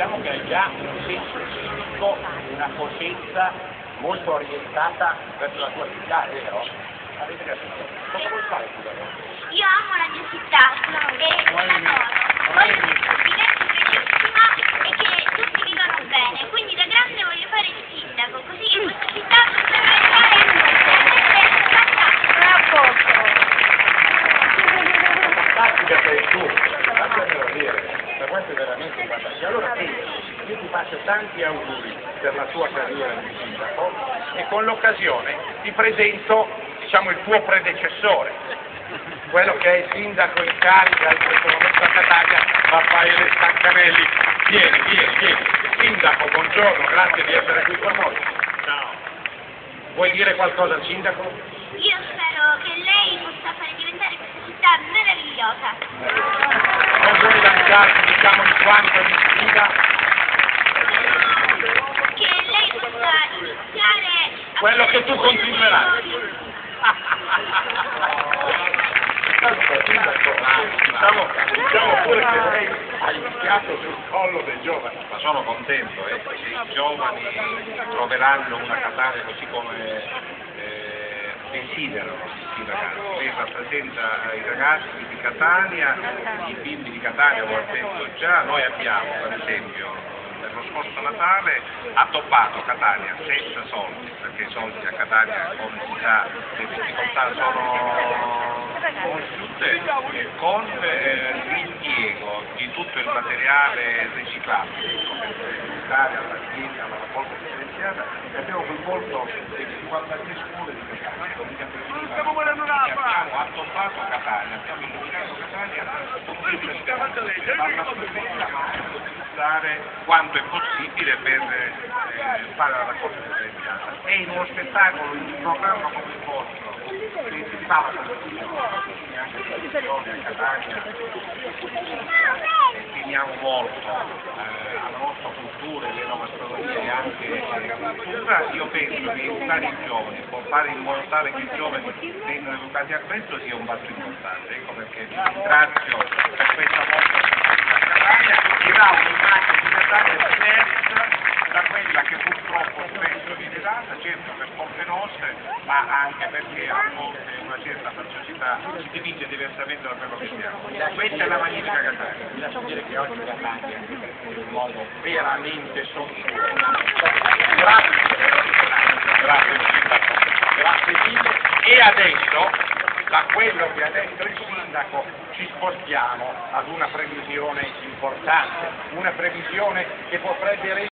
diciamo che hai già un senso civico, una coscienza molto orientata verso la tua città, è vero? Avete capito? Cosa vuoi fare tu da noi? Io amo la mia città e la adoro. Voglio che diventi benissima e che tutti vivano bene. Quindi da grande voglio fare il sindaco, così che questa città possa diventare veramente fantastica. Fantastica sei tu, lasciamelo dire, per questo è veramente fantastico. Allora io ti faccio tanti auguri per la tua carriera di sindaco e con l'occasione ti presento diciamo, il tuo predecessore, quello che è il sindaco in carica in questo momento a Catania, Raffaele Staccanelli. Vieni, vieni, vieni. Sindaco, buongiorno, grazie di essere qui con noi. Ciao. Vuoi dire qualcosa al sindaco? Io spero che lei possa fare diventare questa città meravigliosa. Non vuoi lanciarti diciamo di quanto di sfida? Che lei possa iniziare Quello che tu continuerai. Diciamo, diciamo pure che lei ha iniziato sul collo dei giovani. ma sono contento eh, i giovani troveranno una Catania così come desiderano i ragazzi. Lei rappresenta i ragazzi di Catania, i bimbi di Catania, lo ha detto già, noi abbiamo per esempio lo scorso Natale addobbato Catania senza soldi, perché i soldi a Catania come si sa le difficoltà sono conosciute con eh, di tutto il materiale riciclabile, come l'Italia, la Chiesa, la raccolta differenziata, e abbiamo coinvolto le 53 scuole di Catania, abbiamo addobbato Catania, abbiamo illuminato Catania utilizzare quanto è possibile per eh, fare la raccolta differenziata. E in uno spettacolo, in un programma come il vostro, che si fa la trasmissione, anche per teniamo molto eh, alla nostra cultura alle nostre e anche cultura, io penso che educare i giovani, fare in modo tale che i giovani vengano educati a questo sia un passo importante. Ecco perché vi ringrazio per questa vostra Catania che dà di diversa da quella che purtroppo spesso viene data, certo per colpe nostre, ma anche perché a volte una certa faziosità si dipinge diversamente da quello che siamo. Questa è la magnifica Catania. Mi lascio dire che oggi Catania è in un modo veramente sontuoso. Grazie, grazie grazie mille. E adesso, da quello che ha detto il Sindaco, ci spostiamo ad una previsione importante, una previsione che potrebbe